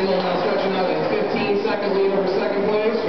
Kendall now stretching out a 15 second lead over second place.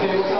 Gracias.